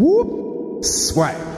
Whoop! Swipe.